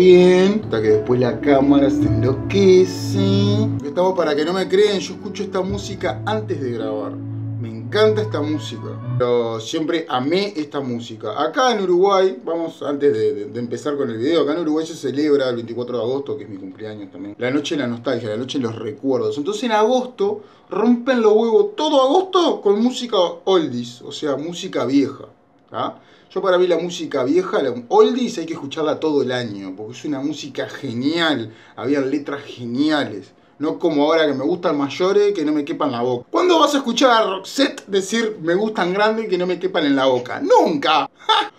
bien. Hasta que después la cámara se enloquece. Estamos para que no me creen, yo escucho esta música antes de grabar. Me encanta esta música. Pero siempre amé esta música. Acá en Uruguay, vamos antes de, empezar con el video, acá en Uruguay se celebra el 24 de agosto, que es mi cumpleaños también. La noche de la nostalgia, la noche de los recuerdos. Entonces en agosto rompen los huevos todo agosto con música oldies, o sea, música vieja. ¿Ah? Yo para mí la música vieja, la oldies, hay que escucharla todo el año, porque es una música genial, había letras geniales. No como ahora que me gustan mayores que no me quepan la boca. ¿Cuándo vas a escuchar a Roxette decir me gustan grandes que no me quepan en la boca? ¡Nunca!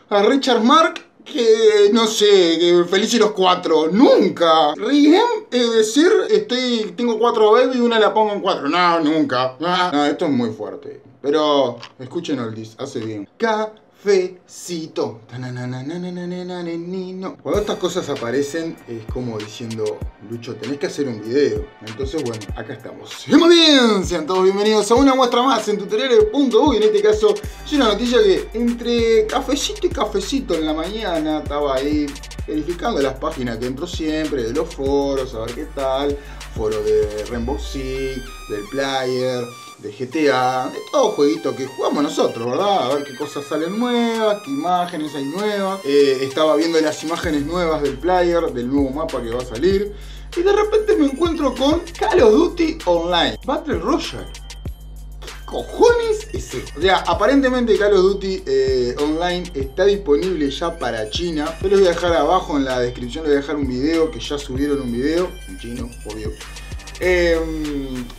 A Richard Mark que no sé, que feliz y los cuatro, nunca. Riem decir, estoy, tengo cuatro baby y una la pongo en cuatro. No, nunca. No, esto es muy fuerte. Pero escuchen oldies, hace bien. K Fecito. Cuando estas cosas aparecen es como diciendo, Lucho, tenés que hacer un video. Entonces, bueno, acá estamos. muy bien, sean todos bienvenidos a una muestra más en tutoriales.uy. En este caso, es una noticia que entre cafecito y cafecito en la mañana estaba ahí verificando las páginas que entro siempre, de los foros, a ver qué tal. Foro de Rainbow Six, del Player de GTA, de todo jueguito que jugamos nosotros, ¿verdad? A ver qué cosas salen nuevas, qué imágenes hay nuevas. Eh, estaba viendo las imágenes nuevas del player, del nuevo mapa que va a salir. Y de repente me encuentro con Call of Duty Online, Battle Royale. ¿Qué cojones es esto? O sea, aparentemente Call of Duty eh, Online está disponible ya para China. Yo les voy a dejar abajo en la descripción, les voy a dejar un video que ya subieron un video en chino, obvio. Eh,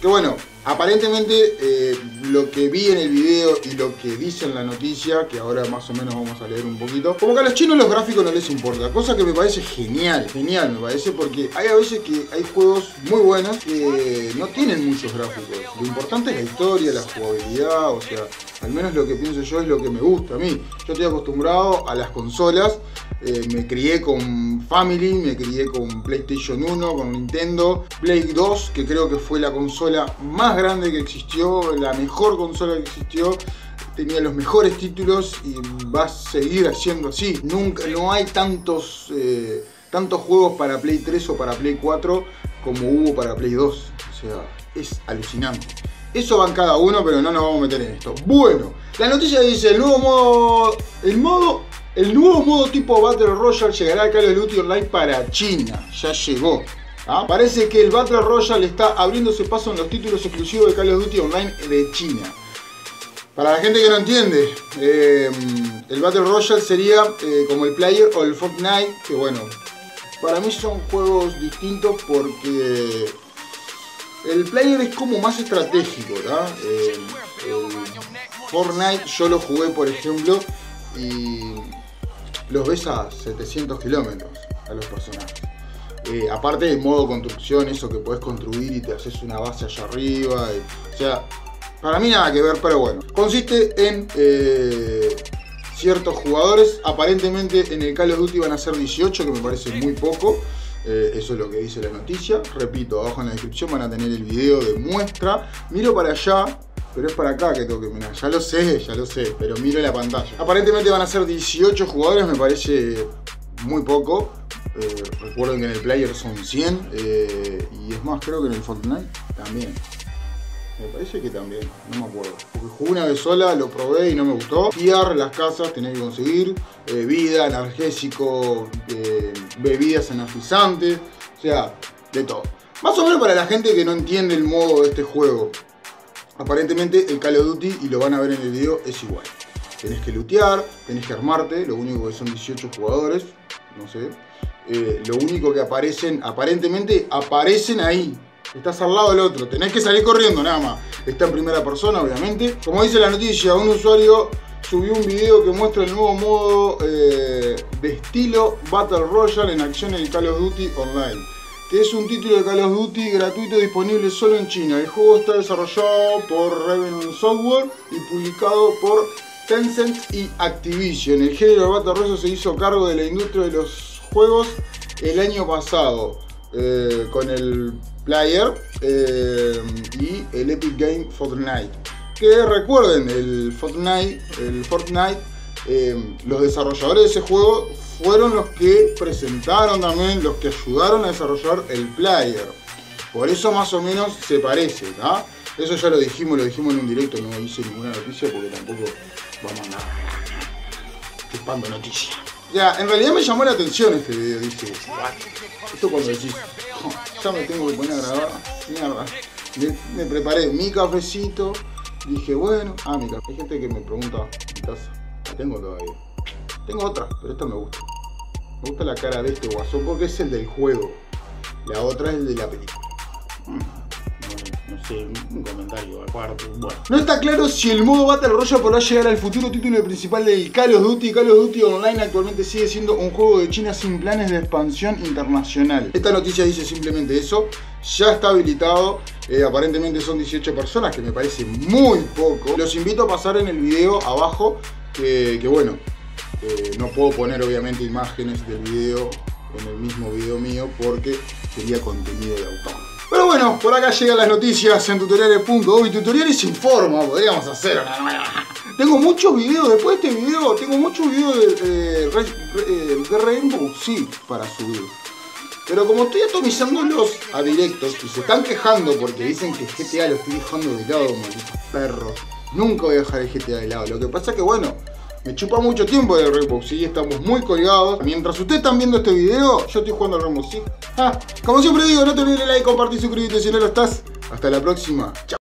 que bueno, Aparentemente eh, lo que vi en el video y lo que dice en la noticia, que ahora más o menos vamos a leer un poquito, como que a los chinos los gráficos no les importa, cosa que me parece genial, genial me parece, porque hay a veces que hay juegos muy buenos que no tienen muchos gráficos. Lo importante es la historia, la jugabilidad, o sea, al menos lo que pienso yo es lo que me gusta a mí. Yo estoy acostumbrado a las consolas, eh, me crié con Family, me crié con PlayStation 1, con Nintendo, Play 2, que creo que fue la consola más grande que existió, la mejor consola que existió, tenía los mejores títulos y va a seguir haciendo así. Nunca, no hay tantos, eh, tantos juegos para Play 3 o para Play 4 como hubo para Play 2. O sea, es alucinante. Eso van cada uno, pero no nos vamos a meter en esto. Bueno, la noticia dice el nuevo modo. El modo. El nuevo modo tipo Battle Royale llegará a Call of Duty Online para China. Ya llegó. ¿Ah? Parece que el Battle Royale está abriéndose paso en los títulos exclusivos de Call of Duty Online de China. Para la gente que no entiende, eh, el Battle Royale sería eh, como el Player o el Fortnite, que bueno, para mí son juegos distintos porque el Player es como más estratégico, ¿verdad? Eh, Fortnite yo lo jugué, por ejemplo, y los ves a 700 kilómetros a los personajes. Eh, aparte del modo construcción, eso que puedes construir y te haces una base allá arriba. o sea, para mí nada que ver, pero bueno. Consiste en eh, ciertos jugadores. Aparentemente en el Call of Duty van a ser 18, que me parece muy poco. Eh, eso es lo que dice la noticia. Repito, abajo en la descripción van a tener el video de muestra. Miro para allá, pero es para acá que tengo que mirar. Ya lo sé, ya lo sé, pero miro la pantalla. Aparentemente van a ser 18 jugadores, me parece muy poco. Eh, recuerden que en el player son 100 eh, y es más, creo que en el Fortnite también. Me parece que también, no me acuerdo. Porque jugué una vez sola, lo probé y no me gustó. Tiar las casas, tenés que conseguir eh, vida, analgésico, bebidas energizantes, o sea, de todo. Más o menos para la gente que no entiende el modo de este juego. Aparentemente el Call of Duty, y lo van a ver en el video, es igual. Tenés que lootear, tenés que armarte, lo único que son 18 jugadores, no sé. Eh, lo único que aparecen, aparentemente aparecen ahí. Estás al lado del otro, tenés que salir corriendo nada más. Está en primera persona, obviamente. Como dice la noticia, un usuario subió un video que muestra el nuevo modo eh, de estilo Battle Royale en acción en Call of Duty Online. Que es un título de Call of Duty gratuito disponible solo en China. El juego está desarrollado por Revenant Software y publicado por Tencent y Activision. El género de Battle Royale se hizo cargo de la industria de los juegos el año pasado eh, con el Player eh, y el Epic Game Fortnite. Que recuerden, el Fortnite, el Fortnite eh, los desarrolladores de ese juego fueron los que presentaron también, los que ayudaron a desarrollar el player. Por eso más o menos se parece, ¿tá? Eso ya lo dijimos, lo dijimos en un directo, no hice ninguna noticia porque tampoco vamos a andar chupando noticias. Ya, en realidad me llamó la atención este video, dije, Esto cuando decís, ya me tengo que poner a grabar, mierda. Me, preparé mi cafecito, dije, bueno, ah, mi café. Hay gente que me pregunta, mi taza, la tengo todavía. Tengo otra, pero esta me gusta. Me gusta la cara de este guasón porque es el del juego. La otra es el de la película. Sé, un comentario aparte. Bueno. No está claro si el modo Battle Royale podrá llegar al futuro título principal del Call of Duty. Call of Duty Online actualmente sigue siendo un juego de China sin planes de expansión internacional. Esta noticia dice simplemente eso. Ya está habilitado. Eh, aparentemente son 18 personas, que me parece muy poco. Los invito a pasar en el video abajo. Que, que bueno, eh, no puedo poner obviamente imágenes del video en el mismo video mío porque sería contenido de autor. Pero bueno, por acá llegan las noticias en tutoriales.uy. Tutoriales informa, podríamos hacer. Tengo muchos videos, después de este video, tengo muchos videos de, de, de Rainbow Six para subir. Pero como estoy atomizándolos a directos y se están quejando porque dicen que GTA lo estoy dejando de lado, malditos perros. Nunca voy a dejar el GTA de lado. Lo que pasa es que bueno, me chupa mucho tiempo de Rainbow Six, estamos muy colgados. Mientras ustedes están viendo este video, yo estoy jugando al Rainbow Six. Ah, como siempre digo, no te olvides de like, compartir suscribirte si no lo estás. Hasta la próxima. Chao.